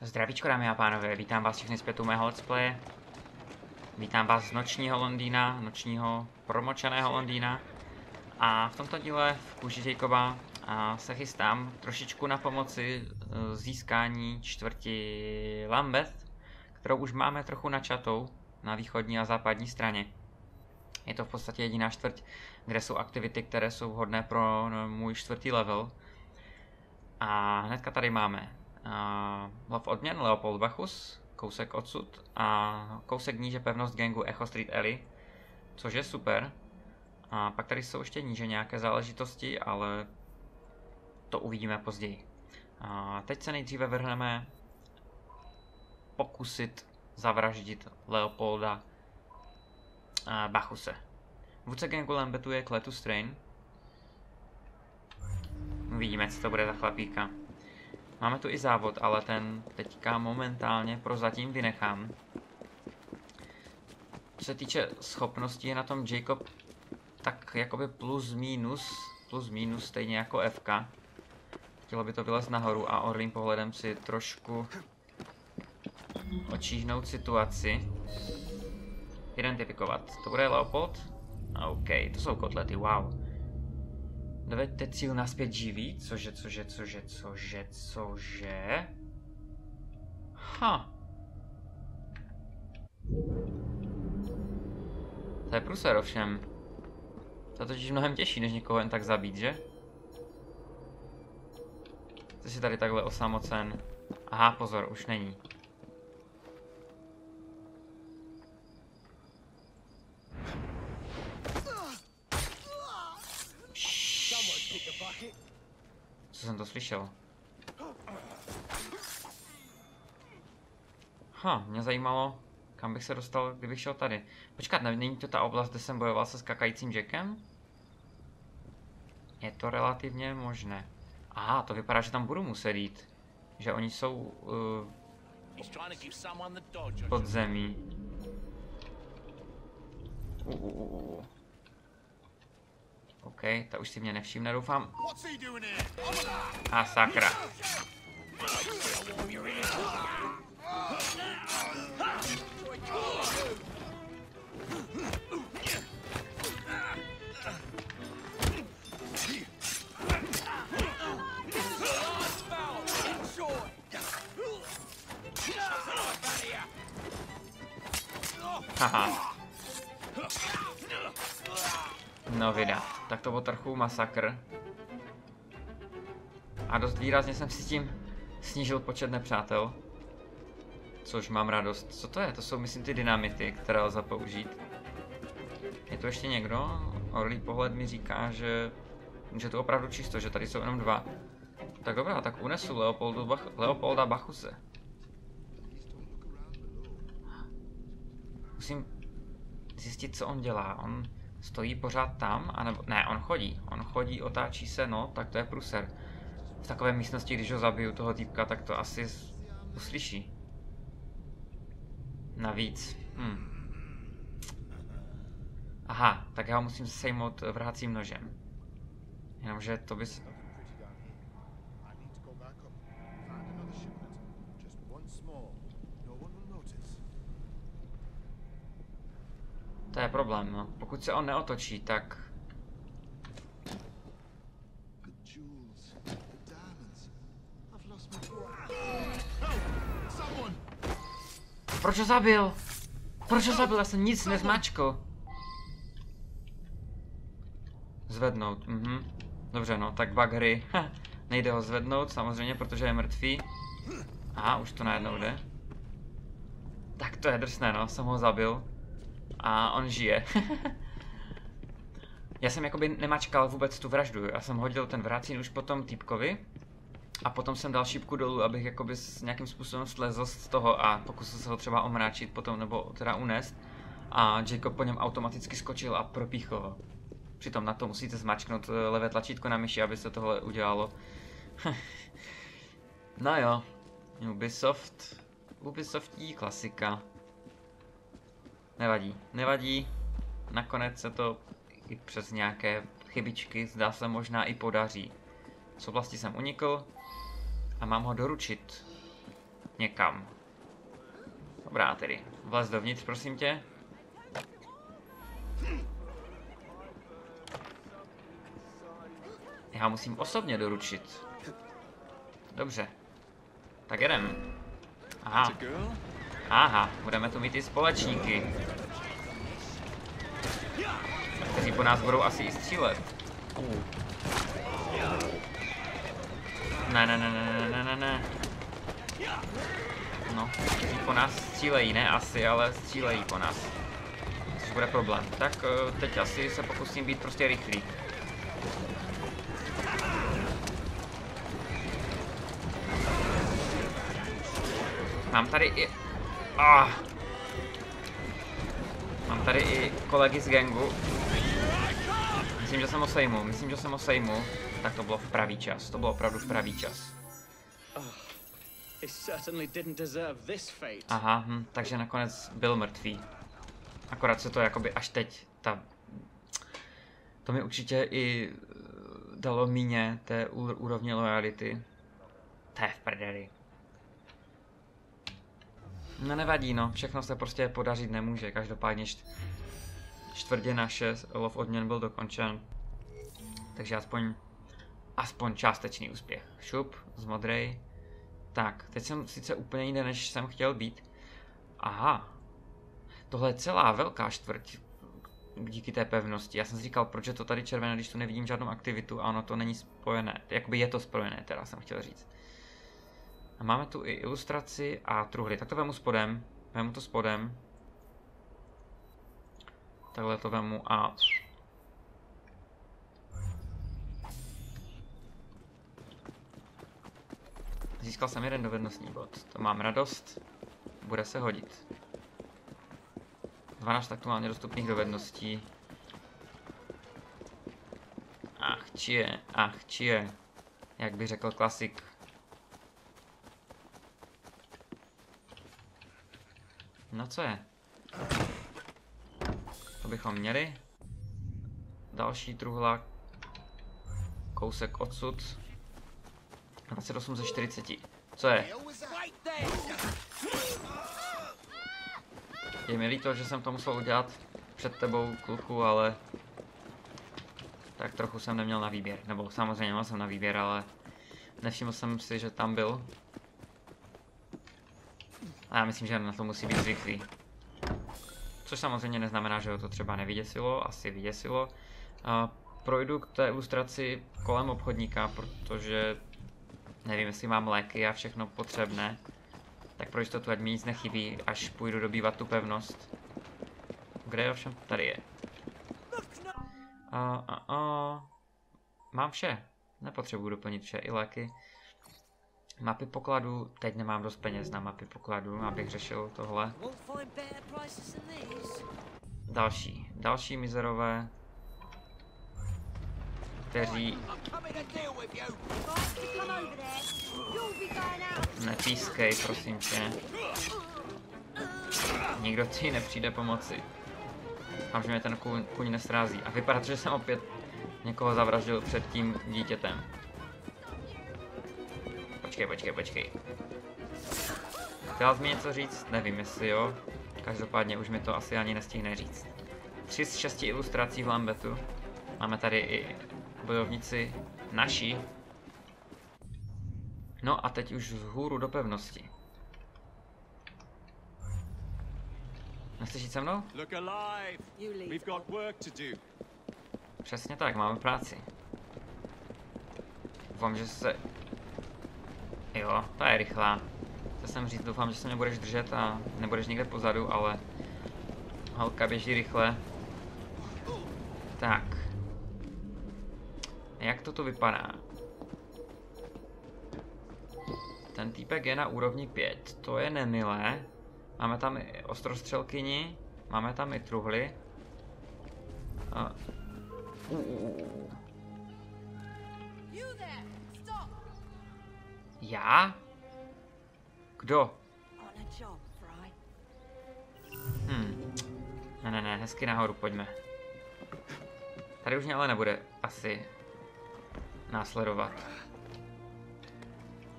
Zdravíčko dámy a pánové, vítám vás všechny zpět u mého let's. Vítám vás z nočního Londýna, nočního promočeného Londýna. A v tomto díle v kůži Jacoba a se chystám trošičku na pomoci e, získání čtvrti Lambeth, kterou už máme trochu načatou na východní a západní straně. Je to v podstatě jediná čtvrť, kde jsou aktivity, které jsou vhodné pro no, můj čtvrtý level. A hnedka tady máme uh, Love odměn Leopold Bachus, kousek odsud a kousek níže pevnost gangu Echo Street Alley, což je super. A pak tady jsou ještě níže nějaké záležitosti, ale to uvidíme později. A teď se nejdříve vrhneme pokusit zavraždit Leopolda Bachuse. Vůdce gangu Lambetuje Kletu Strain. Uvidíme, co to bude za chlapíka. Máme tu i závod, ale ten teďka momentálně prozatím vynechám. Co se týče schopností, je na tom Jacob tak jakoby plus minus, plus minus stejně jako FK. Chtělo by to vylézt nahoru a orlým pohledem si trošku očíhnout situaci. Identifikovat. To bude Leopold? OK, to jsou kotlety, wow. Doveďte cíl naspět živý? Cože, cože, cože, cože, cože? Ha. To je pruser ovšem. To je totiž mnohem těžší, než někoho jen tak zabít, že? Ty jsi tady takhle osamocen. Aha, pozor, už není. Co jsem to slyšel? Ha, mě zajímalo, kam bych se dostal, kdybych šel tady. Počkat, není to ta oblast, kde jsem bojoval se skakajícím Jackem? Je to relativně možné. Aha, to vypadá, že tam budu muset jít. Že oni jsou uh, pod zemí. Uh, uh, uh. OK, ta už si mě nevšimne, doufám. A sakra. Haha. No vida, tak to byl trochu masakr. A dost výrazně jsem si tím snížil počet nepřátel. Což mám radost. Co to je? To jsou myslím ty dynamity, které lze použít. Je tu ještě někdo? Orlý pohled mi říká, že, že to opravdu čisto, že tady jsou jenom dva. Tak dobrá, tak unesu Leopoldu Bach Leopolda Bachuse. Musím zjistit, co on dělá. On stojí pořád tam, anebo... Ne, on chodí. On chodí, otáčí se, no, tak to je pruser. V takové místnosti, když ho zabiju, toho týpka, tak to asi uslyší. Navíc. Hm. Aha, tak já ho musím sejmout vrhacím nožem. Jenomže to bys... To je problém, no. Pokud se on neotočí, tak... Proč ho zabil? Proč ho zabil? Já jsem nic nezmačkl. Zvednout, mhm. Dobře, no, tak bug hry. Nejde ho zvednout, samozřejmě, protože je mrtvý. Aha, už to najednou jde. Tak to je drsné, no, jsem ho zabil a on žije. já jsem jakoby nemačkal vůbec tu vraždu, já jsem hodil ten vrácín už potom týpkovi a potom jsem dal šípku dolů, abych jakoby s nějakým způsobem slezl z toho a pokusil se ho třeba omráčit potom nebo teda unést a Jacob po něm automaticky skočil a propíchl ho. Přitom na to musíte zmačknout eh, levé tlačítko na myši, aby se tohle udělalo. no jo, Ubisoft, Ubisoftí klasika. Nevadí, nevadí. Nakonec se to i přes nějaké chybičky zdá se možná i podaří. Z oblasti jsem unikl a mám ho doručit někam. Dobrá tedy. Vlez dovnitř, prosím tě. Já musím osobně doručit. Dobře. Tak jedem. Aha. Aha, budeme tu mít i společníky. Kteří po nás budou asi i střílet. Ne, ne, ne, ne, ne, ne, ne. No, kteří po nás střílejí, ne asi, ale střílejí po nás. Což bude problém. Tak eh, teď asi se pokusím být prostě rychlý. Mám tady i... Ah. Mám tady i kolegy z gangu. Myslím, že jsem ho sejmu, myslím, že jsem ho sejmu. Tak to bylo v pravý čas, to bylo opravdu v pravý čas. Aha, hm, takže nakonec byl mrtvý. Akorát se to jakoby až teď, ta... To mi určitě i eh, dalo míně té úrovně lojality. To je v prdeli. No nevadí, no, všechno se prostě podařit nemůže, každopádně št čtvrtě naše lov odměn byl dokončen. Takže aspoň, aspoň částečný úspěch. Šup z modrej. Tak, teď jsem sice úplně jinde, než jsem chtěl být. Aha. Tohle je celá velká čtvrť díky té pevnosti. Já jsem si říkal, proč je to tady červené, když tu nevidím žádnou aktivitu a ono to není spojené. Jakoby je to spojené, teda jsem chtěl říct. A máme tu i ilustraci a truhly. Tak to vemu spodem. Vemu to spodem. Takhle to vemu a... Získal jsem jeden dovednostní bod. To mám radost. Bude se hodit. 12 aktuálně dostupných dovedností. Ach, čie, ach, čie. Jak by řekl klasik. No co je? To bychom měli. Další truhla. Kousek odsud. 28 ze 40. Co je? Je mi líto, že jsem to musel udělat před tebou, kluku, ale... Tak trochu jsem neměl na výběr. Nebo samozřejmě měl jsem na výběr, ale... Nevšiml jsem si, že tam byl. A já myslím, že na to musí být zvyklý. Což samozřejmě neznamená, že ho to třeba nevyděsilo, asi vyděsilo. A projdu k té ilustraci kolem obchodníka, protože nevím, jestli mám léky a všechno potřebné. Tak pro jistotu, ať mi nic nechybí, až půjdu dobývat tu pevnost. Kde je ovšem? Tady je. A, a, a. Mám vše. Nepotřebuji doplnit vše, i léky. Mapy pokladu, teď nemám dost peněz na mapy pokladu, abych řešil tohle. Další, další mizerové, kteří... Nepískej, prosím tě. Nikdo ti nepřijde pomoci. Mám, že mě ten kuň, kuň nestrází. A vypadá že jsem opět někoho zavraždil před tím dítětem. Počkej, počkej, počkej. Chtěla jsi mi něco říct? Nevím, jestli jo. Každopádně už mi to asi ani nestihne říct. Tři z šesti ilustrací v Lambetu. Máme tady i bojovníci naší. No a teď už z hůru do pevnosti. Nechceš jít se mnou? Přesně tak, máme práci. Doufám, že se Jo, ta je rychlá. To jsem říct, doufám, že se mě budeš držet a nebudeš někde pozadu, ale holka běží rychle. Tak. Jak to tu vypadá? Ten týpek je na úrovni 5, to je nemilé. Máme tam i ostrostřelkyni, máme tam i truhly. A... Uh, Já? Kdo? Hmm. Ne, ne, ne, hezky nahoru, pojďme. Tady už mě ale nebude asi následovat.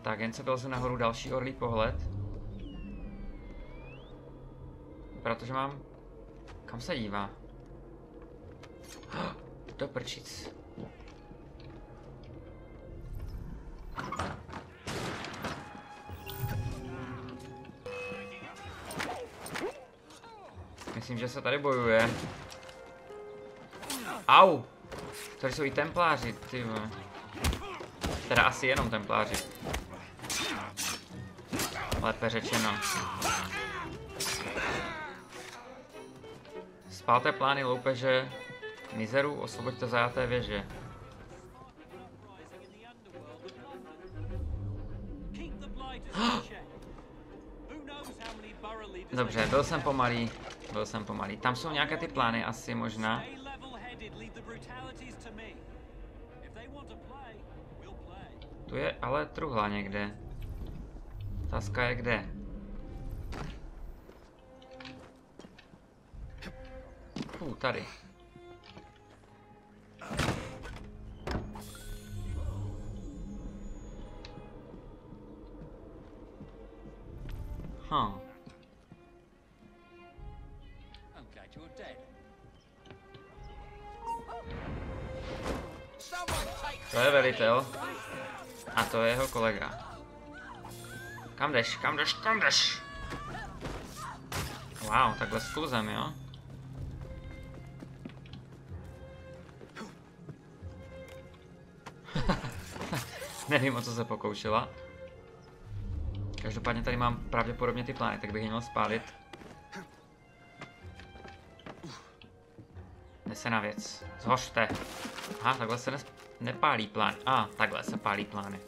Tak, jen se vyleze nahoru další orlý pohled. Protože mám... Kam se dívá? Do prčic. Myslím, že se tady bojuje. Au! Tady jsou i templáři, ty. Teda asi jenom templáři. Lépe řečeno. Spálte plány loupeže. Mizeru, osvoboďte zajaté věže. Dobře, byl jsem pomalý. Byl jsem pomalý. Tam jsou nějaké ty plány asi možná. Tu je ale truhla někde. Otázka je kde. Fů, tady. Huh. To je velitel. A to je jeho kolega. Kam jdeš, kam jdeš, kam jdeš? Wow, takhle s kluzem, jo? Nevím, o co se pokoušela. Každopádně tady mám pravděpodobně ty plány, tak bych je měl spálit. Jde se na věc. Zhořte. Aha, takhle se nes- nepálí plán. A, ah, takhle se pálí plány.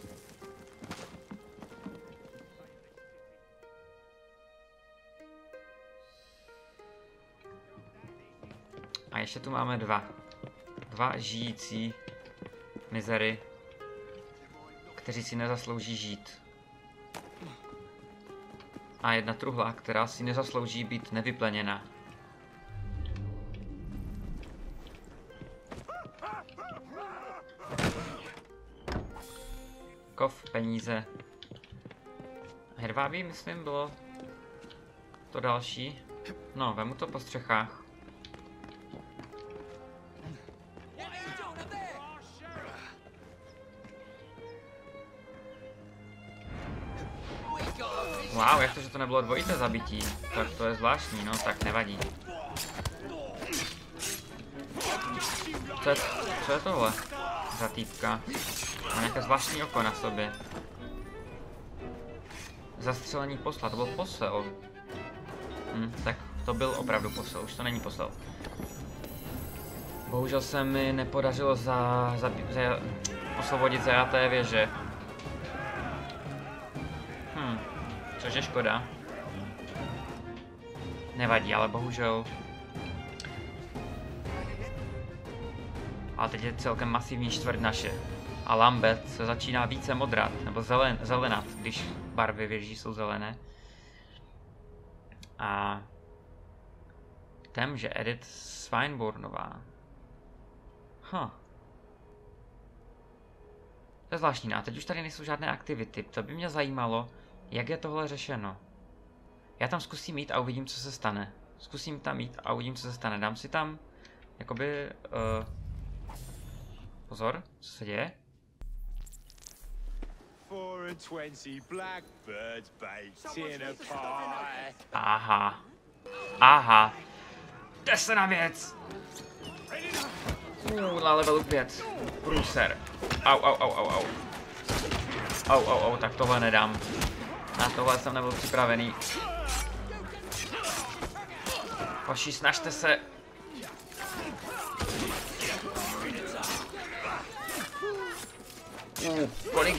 A ještě tu máme dva. Dva žijící mizery, kteří si nezaslouží žít. A jedna truhla, která si nezaslouží být nevypleněna. Peníze. Hedvábí, myslím, bylo to další. No, vemu to po střechách. Wow, jak to, že to nebylo dvojité zabití? Tak to je zvláštní, no tak nevadí. Co je, co je tohle za týpka? Má nějaké zvláštní oko na sobě. Zastřelení posla, to byl posel. Hm, tak to byl opravdu posel, už to není posel. Bohužel se mi nepodařilo za, za, za osvobodit zajaté věže. Hm, což je škoda. Nevadí, ale bohužel A teď je celkem masivní čtvrt naše. A Lambert se začíná více modrat, nebo zelen, zelenat, když barvy věží jsou zelené. A že Edith Swinburnová. Huh. To je zvláštní, no a teď už tady nejsou žádné aktivity. To by mě zajímalo, jak je tohle řešeno. Já tam zkusím jít a uvidím, co se stane. Zkusím tam jít a uvidím, co se stane. Dám si tam, jakoby, uh, Pozor, co se děje? Four and twenty blackbirds baked in a pie. Aha. Aha. Jde se na věc. Uh, na levelu 5. Průser. Au, au, au, au, au. Au, au, au, tak tohle nedám. Na tohle jsem nebyl připravený. Hoši, snažte se. Uh, kolik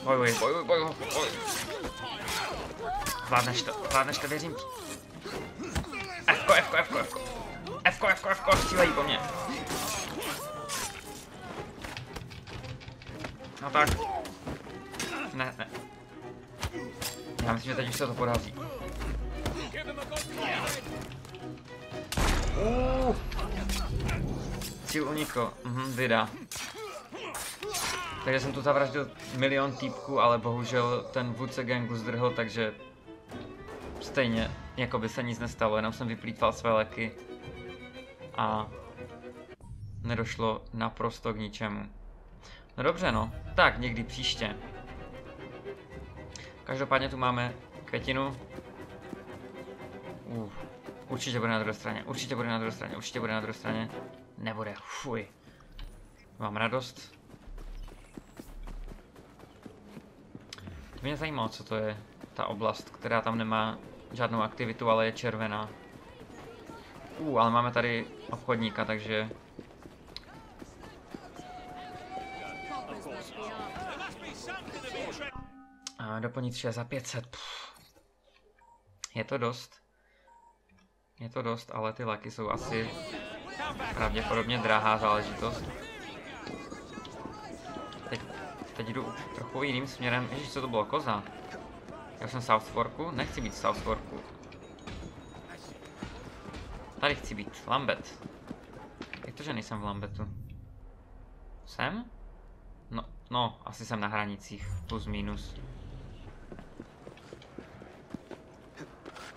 jich je? Bojuj, bojuj, bojuj, bojuj. Zvládneš to, zvládneš to, věřím ti. Fko, Fko, Fko, Fko. Fko, Fko, Fko, střílejí po mně. No tak. Ne, ne. Já myslím, že teď už se to podaří. Uh. Cíl unikl. Mhm, vida. Takže jsem tu zavraždil milion týpků, ale bohužel ten vůdce gangu zdrhl, takže stejně jako by se nic nestalo, jenom jsem vyplýtval své léky a nedošlo naprosto k ničemu. No dobře no, tak někdy příště. Každopádně tu máme květinu. Uh, určitě bude na druhé straně, určitě bude na druhé straně, určitě bude na druhé straně. Nebude, fuj. Mám radost. Mě zajímalo, co to je ta oblast, která tam nemá žádnou aktivitu, ale je červená. Uh, ale máme tady obchodníka, takže A doplnit vše za 500. Pff. Je to dost. Je to dost, ale ty laky jsou asi pravděpodobně drahá záležitost. Teď, jdu trochu jiným směrem. Ježiš, co to bylo? Koza. Já jsem South Forku? Nechci být South Forku. Tady chci být. Lambet. Jak to, že nejsem v Lambetu? Jsem? No, no, asi jsem na hranicích. Plus minus.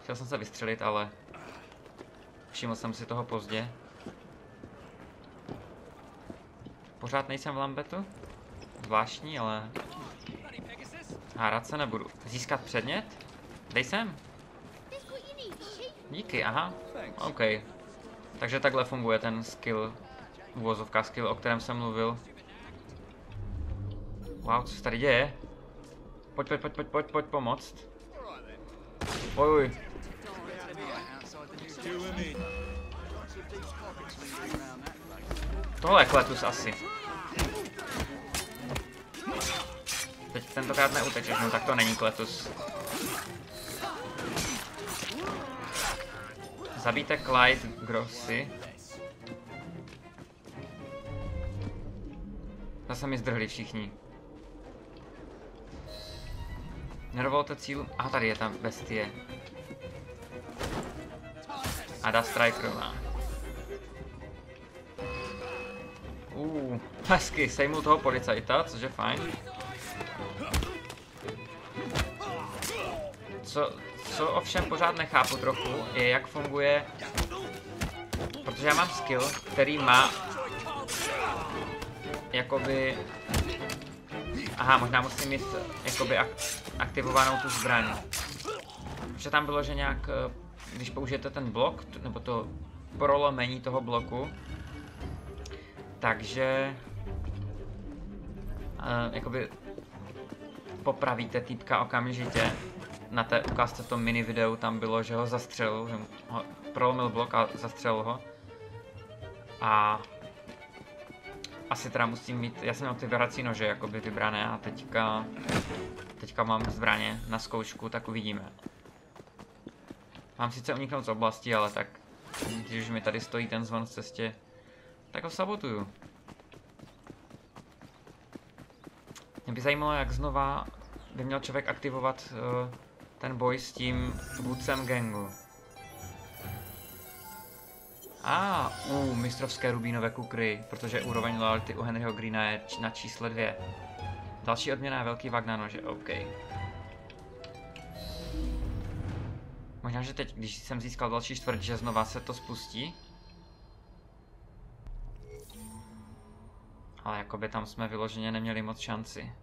Chtěl jsem se vystřelit, ale všiml jsem si toho pozdě. Pořád nejsem v Lambetu? Zvláštní, ale hárat se nebudu. Získat předmět? Dej sem. Díky, aha. OK. Takže takhle funguje ten skill, uvozovka skill, o kterém jsem mluvil. Wow, co se tady děje? Pojď, pojď, pojď, pojď, pojď, pojď pomoct. Oj, Tohle je kletus asi. Tentokrát neutečeš, no tak to není kletus. Zabijte Clyde Grossy. Zase mi zdrhli všichni. Nedovolte cílu. Aha, tady je tam bestie. Ada Strikerová. Uh, hezky, sejmul toho policajta, což je fajn. Co, co ovšem pořád nechápu trochu, je jak funguje, protože já mám skill, který má jakoby, aha, možná musím mít jakoby ak aktivovanou tu zbraň. Protože tam bylo, že nějak, když použijete ten blok, nebo to prolomení toho bloku, takže uh, jakoby popravíte týpka okamžitě. Na té ukázce v tom mini videu tam bylo, že ho zastřelil, že ho prolomil blok a zastřelil ho. A asi teda musím mít, já jsem měl ty vrací nože jakoby vybrané a teďka, teďka mám zbraně na zkoušku, tak uvidíme. Mám sice uniknout z oblasti, ale tak, když mi tady stojí ten zvon v cestě, tak ho sabotuju. Mě by zajímalo, jak znova by měl člověk aktivovat uh, ten boj s tím vůdcem gangu. A ah, u mistrovské rubínové kukry, protože úroveň loyalty u Henryho Greena je na čísle dvě. Další odměna je velký na nože, OK. Možná, že teď, když jsem získal další čtvrt, že znova se to spustí. Ale jakoby tam jsme vyloženě neměli moc šanci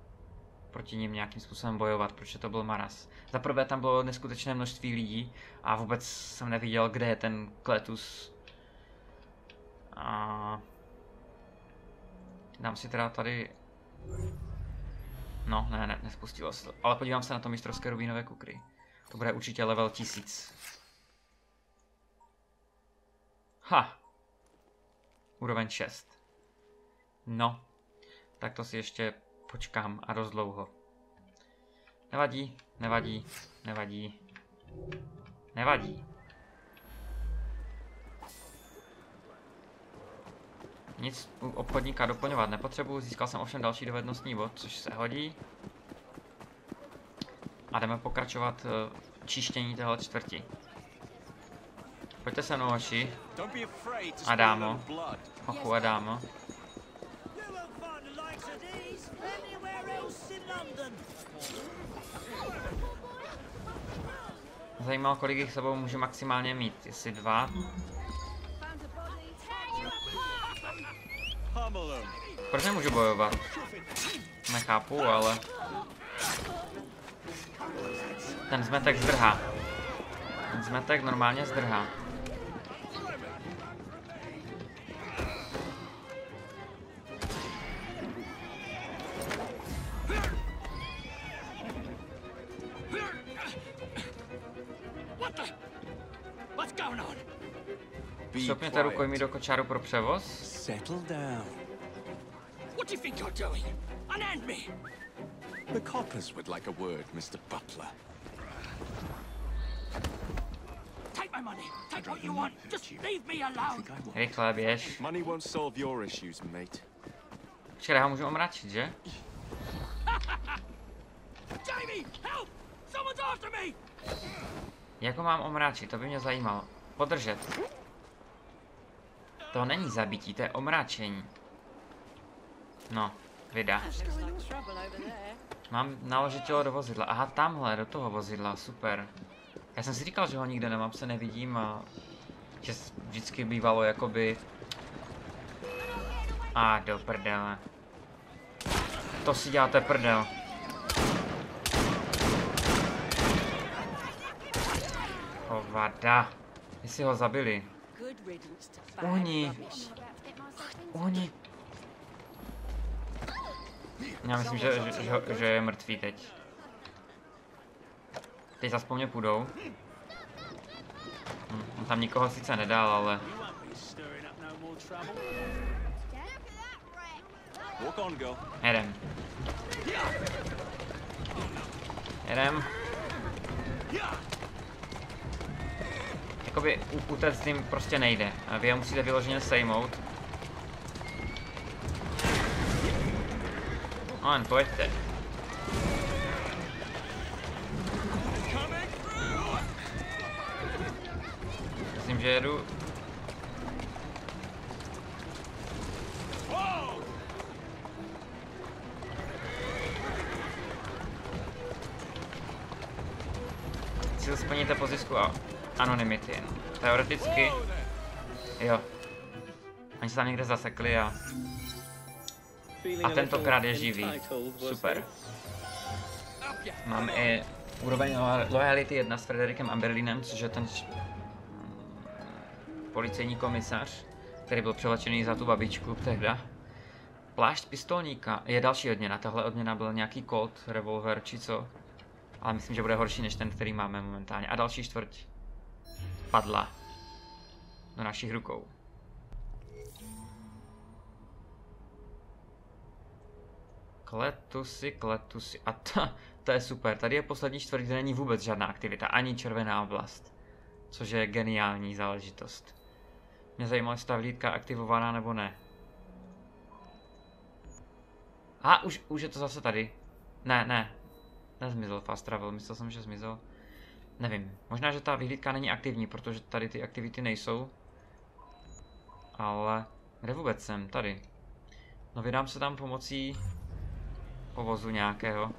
proti ním nějakým způsobem bojovat, protože to byl Maras. Za prvé tam bylo neskutečné množství lidí a vůbec jsem neviděl, kde je ten Kletus. A... Dám si teda tady... No, ne, ne, nespustilo se to. Ale podívám se na to mistrovské rubínové kukry. To bude určitě level 1000. Ha! Úroveň 6. No, tak to si ještě počkám a dost dlouho. Nevadí, nevadí, nevadí, nevadí. Nic u obchodníka doplňovat nepotřebuji, získal jsem ovšem další dovednostní bod, což se hodí. A jdeme pokračovat v čištění téhle čtvrti. Pojďte se mnou, hoši. Adámo. Hochu Adámo. Zajímalo, kolik jich sebou můžu maximálně mít. Jestli dva. Proč nemůžu bojovat? Nechápu, ale... Ten zmetek zdrhá. Ten zmetek normálně zdrhá. Stopněte rukojmí do kočáru pro převoz. Settle down. What do you think you're doing? Unhand me! The coppers would like a word, Mr. Butler. Take my money. Take what you want. Just leave me alone. Rychle běž. Money won't solve your issues, mate. Počkej, já ho můžu omračit, že? Jamie, help! Someone's after me! Jak ho mám omráčit? To by mě zajímalo. Podržet. To není zabití, to je omráčení. No, vida. Mám naložit tělo do vozidla. Aha, tamhle, do toho vozidla, super. Já jsem si říkal, že ho nikde nemám, se nevidím a že vždycky bývalo jakoby... A do prdele. To si děláte prdel. Hovada. Jestli ho zabili. Uhni. Uhni. Já myslím, že, že, že, že je mrtvý teď. Teď zase po mně půjdou. Hm, on tam nikoho sice nedal, ale You won't Jakoby utéct tím prostě nejde. Vy je musíte vyloženě sejmout. Jen pojďte. Myslím, že jedu Cíl splníte po zisku a anonymity. No. Teoreticky, jo. Oni se tam někde zasekli a... A tentokrát je živý. Super. Mám i úroveň lojality 1 s Frederikem Amberlinem, což je ten policejní komisař, který byl převlečený za tu babičku tehda. Plášť pistolníka je další odměna. Tahle odměna byl nějaký Colt, revolver či co. Ale myslím, že bude horší než ten, který máme momentálně. A další čtvrť padla do našich rukou. Kletusy, kletusy. A to, to je super. Tady je poslední čtvrť, kde není vůbec žádná aktivita. Ani červená oblast. Což je geniální záležitost. Mě zajímalo, jestli ta vlídka aktivovaná nebo ne. A už, už je to zase tady. Ne, ne. Nezmizel fast travel, myslel jsem, že zmizel. Nevím. Možná, že ta vyhlídka není aktivní, protože tady ty aktivity nejsou. Ale kde vůbec jsem? Tady. No vydám se tam pomocí povozu nějakého.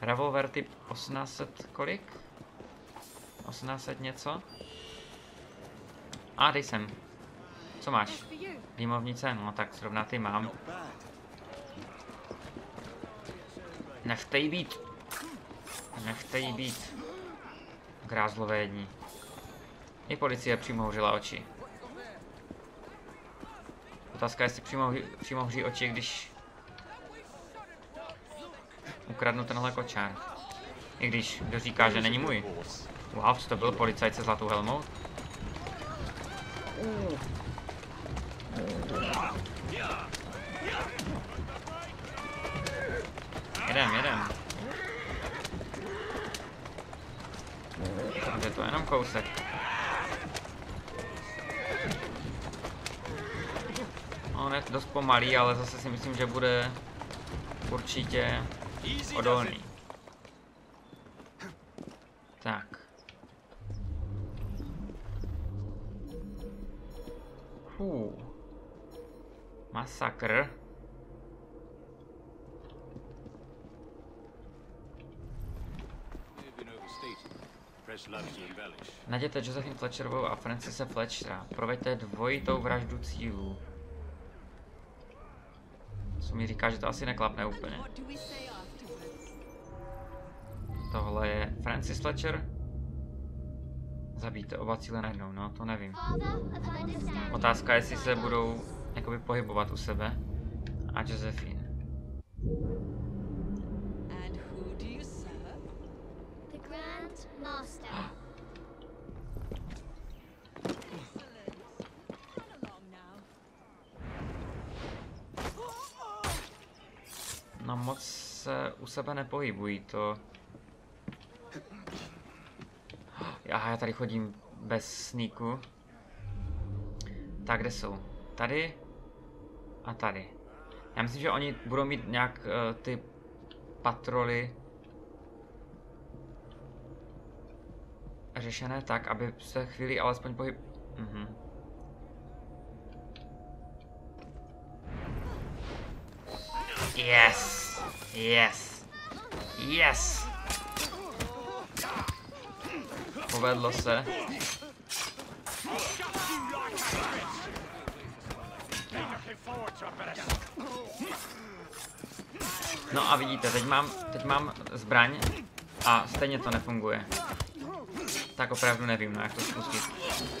Revolver typ 1800 kolik? 1800 něco? A dej sem. Co máš? Dýmovnice? No tak zrovna ty mám. Not bad. Nechte jí být. Nechte jí být. Grázlové jední. I policie přímo hořila oči. Otázka je, jestli přímo hoří oči, když ukradnu tenhle kočár. I když kdo říká, že není můj. Wow, co to byl policajt se zlatou helmou? Jedem, jedem. To je jenom kousek. On je dost pomalý, ale zase si myslím, že bude určitě odolný. Tak. Hů. Masakr. Najděte Josephine Fletcherovou a Francise Fletchera. Proveďte dvojitou vraždu cílů. Co mi říká, že to asi neklapne úplně. Tohle je Francis Fletcher. Zabijte oba cíle najednou, no to nevím. Otázka je, jestli se budou jakoby pohybovat u sebe. A Josephine. Moc se u sebe nepohybují, to... Já, já tady chodím bez sníku. Tak, kde jsou? Tady a tady. Já myslím, že oni budou mít nějak uh, ty patroly řešené tak, aby se chvíli alespoň pohyb... Mhm. Yes! Yes! Yes! Povedlo se. No a vidíte, teď mám, teď mám zbraň a stejně to nefunguje. Tak opravdu nevím, no, jak to spustit.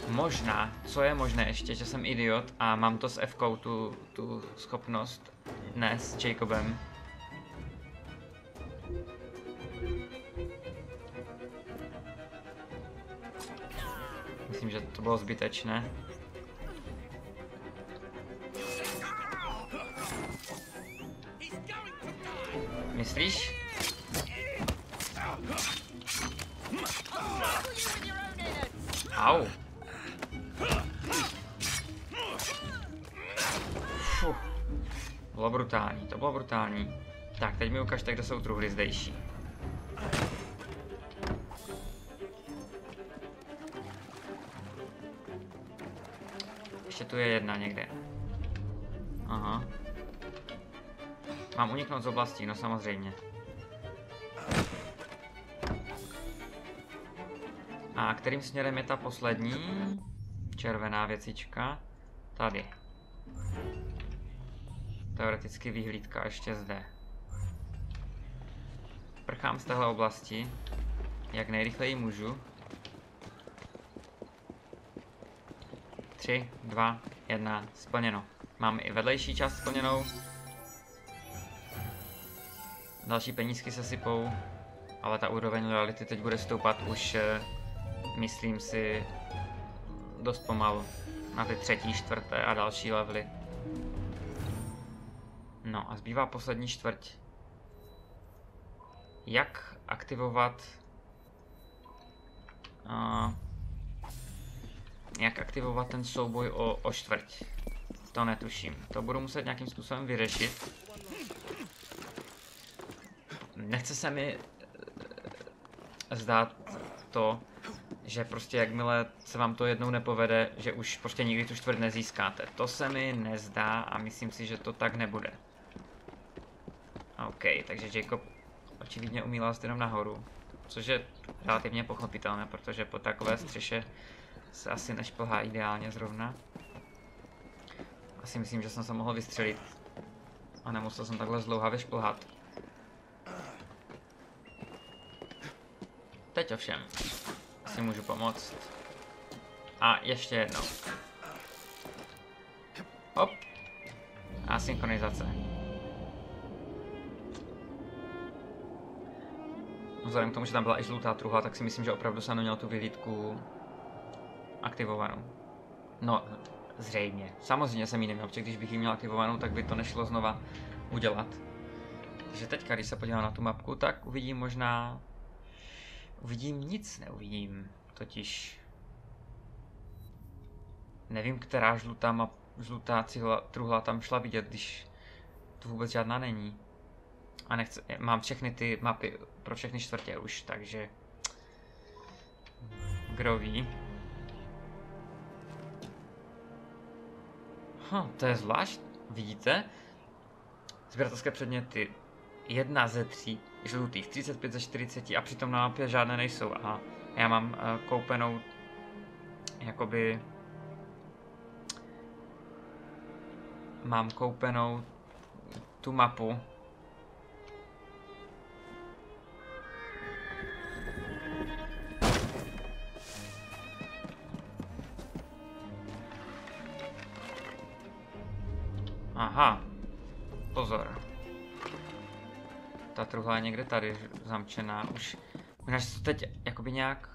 Možná, co je možné ještě, že jsem idiot a mám to s f tu, tu schopnost, ne s Jacobem. Myslím, že to bylo zbytečné. Myslíš? Au. Fuh. Bylo brutální, to bylo brutální. Tak, teď mi ukažte, kde jsou truhly zdejší. Tu je jedna někde. Aha. Mám uniknout z oblastí, no samozřejmě. A kterým směrem je ta poslední červená věcička? Tady. Teoreticky vyhlídka ještě zde. Prchám z téhle oblasti, jak nejrychleji můžu. 3, 2, 1, splněno. Mám i vedlejší část splněnou. Další penízky se sypou, ale ta úroveň lojality teď bude stoupat už, eh, myslím si, dost pomalu. Na ty třetí, čtvrté a další levely. No a zbývá poslední čtvrť. Jak aktivovat... Uh, jak aktivovat ten souboj o, o čtvrť? To netuším. To budu muset nějakým způsobem vyřešit. Nechce se mi eh, zdát to, že prostě jakmile se vám to jednou nepovede, že už prostě nikdy tu čtvrt nezískáte. To se mi nezdá a myslím si, že to tak nebude. OK, takže Jacob očividně umí lázt jenom nahoru, což je relativně pochopitelné, protože po takové střeše se asi nešplhá ideálně zrovna. Asi myslím, že jsem se mohl vystřelit a nemusel jsem takhle zdlouhavě šplhat. Teď ovšem si můžu pomoct. A ještě jednou. Hop. A synchronizace. Vzhledem k tomu, že tam byla i žlutá truhla, tak si myslím, že opravdu jsem neměl tu vyhlídku aktivovanou. No, zřejmě. Samozřejmě jsem ji neměl, protože když bych ji měl aktivovanou, tak by to nešlo znova udělat. Takže teďka, když se podívám na tu mapku, tak uvidím možná... Uvidím nic, neuvidím. Totiž... Nevím, která žlutá, map, žlutá cihla, truhla tam šla vidět, když tu vůbec žádná není. A nechce, mám všechny ty mapy pro všechny čtvrtě už, takže... Kdo ví? Hm, to je zvlášť. Vidíte? Sběratelské předměty. Jedna ze tří žlutých, 35 ze 40 a přitom na mapě žádné nejsou. Aha. Já mám uh, koupenou jakoby mám koupenou tu mapu. Aha. Pozor. Ta truhla je někde tady zamčená. Už možná se to teď jakoby nějak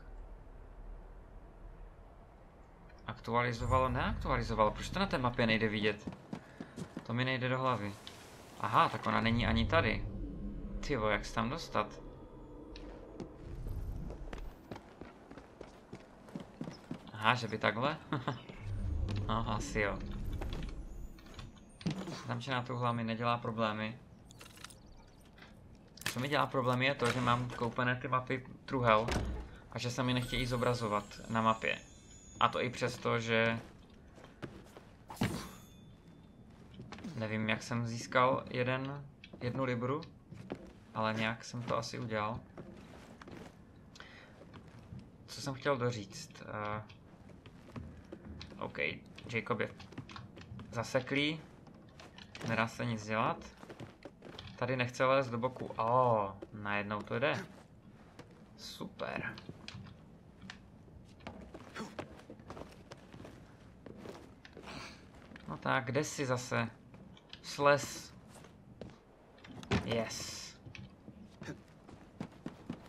aktualizovalo, neaktualizovalo. Proč to na té mapě nejde vidět? To mi nejde do hlavy. Aha, tak ona není ani tady. Tyvo, jak se tam dostat? Aha, že by takhle? no, asi jo. Zamčená truhla mi nedělá problémy. Co mi dělá problémy je to, že mám koupené ty mapy truhel a že se mi nechtějí zobrazovat na mapě. A to i přesto, že nevím, jak jsem získal jeden, jednu libru, ale nějak jsem to asi udělal. Co jsem chtěl doříct? Uh, OK, Jacob je zaseklý, nedá se nic dělat. Tady nechce lézt do boku. O, oh, najednou to jde. Super. No tak, kde jsi zase? Sles. Yes.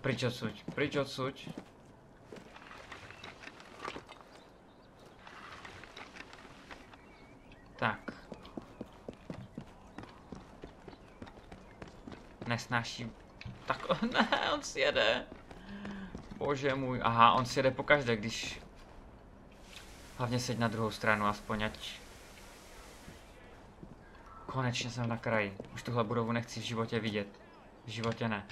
Pryč odsuť, pryč odsuť. Tak. Nesnáší. Tak, ne, on si jede. Bože můj, aha, on si jede pokaždé, když... Hlavně seď na druhou stranu, aspoň ať... Konečně jsem na kraji. Už tuhle budovu nechci v životě vidět. V životě ne.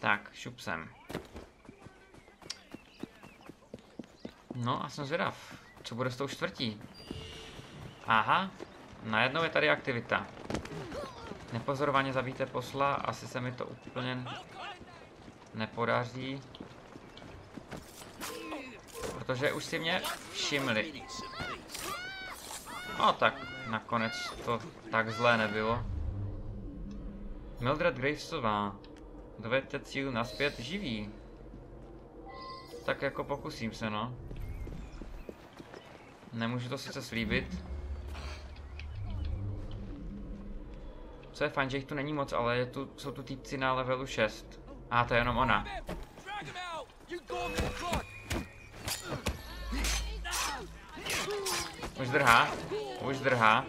Tak, šup sem. No a jsem zvědav, co bude s tou čtvrtí. Aha, najednou je tady aktivita. Nepozorovaně zabijte posla, asi se mi to úplně nepodaří. Protože už si mě všimli. No tak, nakonec to tak zlé nebylo. Mildred Gravesová. Dovedte cíl naspět živý. Tak jako pokusím se, no. Nemůžu to sice slíbit. Co je fajn, že jich tu není moc, ale je tu, jsou tu týpci na levelu 6. A to je jenom ona. Už drhá, už drhá.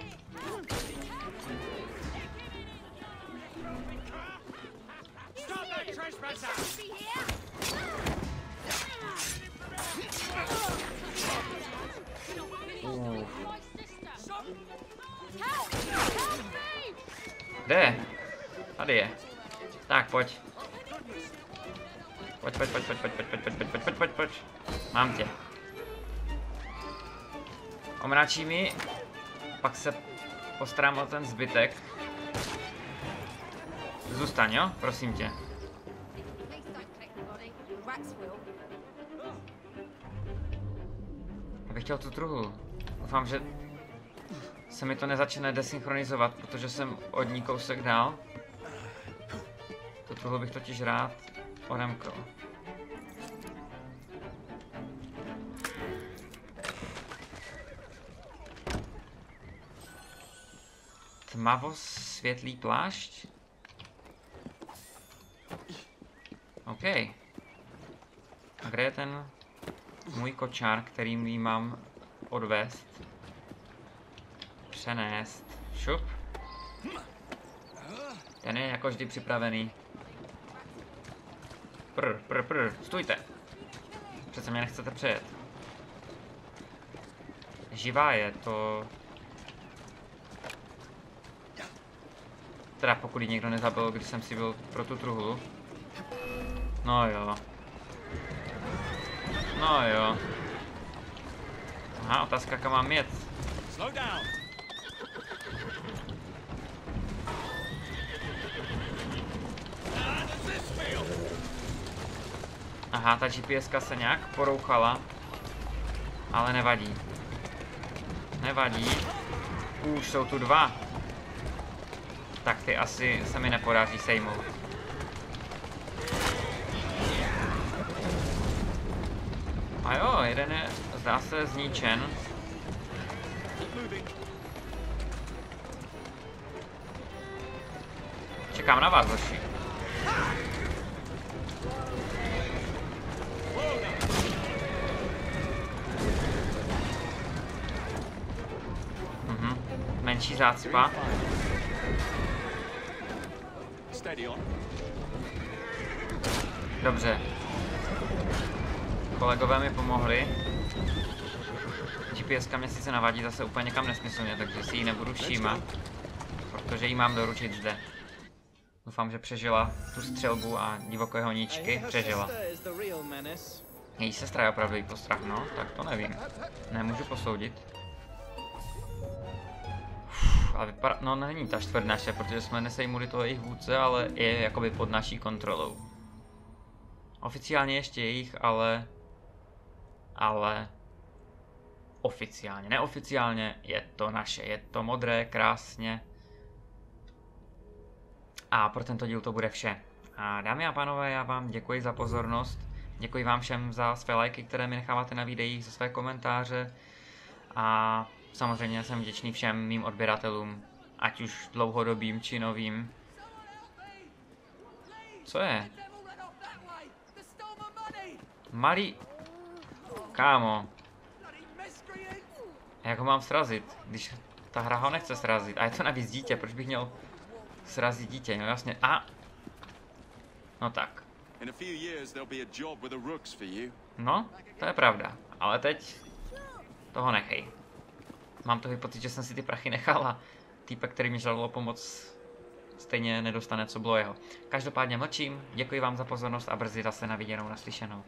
Kde je? Tady je. Tak, pojď. Pojď, pojď, pojď, pojď, pojď, pojď, pojď, pojď, pojď, pojď, pojď, pojď. Mám tě. Omráčí mi, pak se postarám o ten zbytek. Zůstaň, jo? Prosím tě. Já bych chtěl tu truhlu. Doufám, že se mi to nezačne desynchronizovat, protože jsem od ní kousek dál. Tu truhlu bych totiž rád odemkl. Tmavo světlý plášť? OK. A kde je ten můj kočár, který mi mám odvést? Přenést. Šup. Ten je jako vždy připravený. Prr, prr, prr, stůjte. Přece mě nechcete přejet. Živá je, to... Teda pokud ji někdo nezabil, když jsem si byl pro tu truhlu. No jo. No jo. Aha, otázka, kam mám jet. Slow down. Aha, ta GPS se nějak porouchala. Ale nevadí. Nevadí. Už jsou tu dva. Tak ty asi se mi nepodaří sejmout. A jo, jeden je, zdá se, zničen. Čekám na vás, hoši. Steady on. Dobře. Kolegové mi pomohli. GPS mě sice navádí zase úplně někam nesmyslně, takže si ji nebudu všímat. Protože ji mám doručit zde. Doufám, že přežila tu střelbu a divoké honíčky přežila. Její sestra je opravdu jí postrach, no, tak to nevím. Nemůžu posoudit. Uf, a vypadá, no není ta čtvrt naše, protože jsme nesejmuli toho jejich vůdce, ale je jakoby pod naší kontrolou. Oficiálně ještě jejich, ale... Ale... Oficiálně, neoficiálně je to naše, je to modré, krásně. A pro tento díl to bude vše. A dámy a pánové, já vám děkuji za pozornost. Děkuji vám všem za své lajky, které mi necháváte na videích, za své komentáře. A samozřejmě jsem vděčný všem mým odběratelům, ať už dlouhodobým či novým. Co je? Malý... Kámo, jak ho mám srazit, když ta hra ho nechce srazit? A je to navíc dítě, proč bych měl srazit dítě? No jasně, a... No tak. No, to je pravda. Ale teď toho nechej. Mám toho pocit, že jsem si ty prachy nechal a týpek, který mi žádal o pomoc, stejně nedostane, co bylo jeho. Každopádně mlčím, děkuji vám za pozornost a brzy zase na viděnou, naslyšenou.